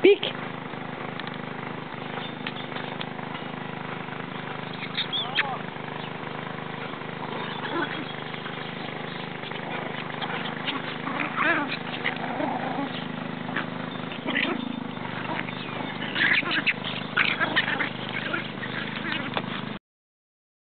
Speak.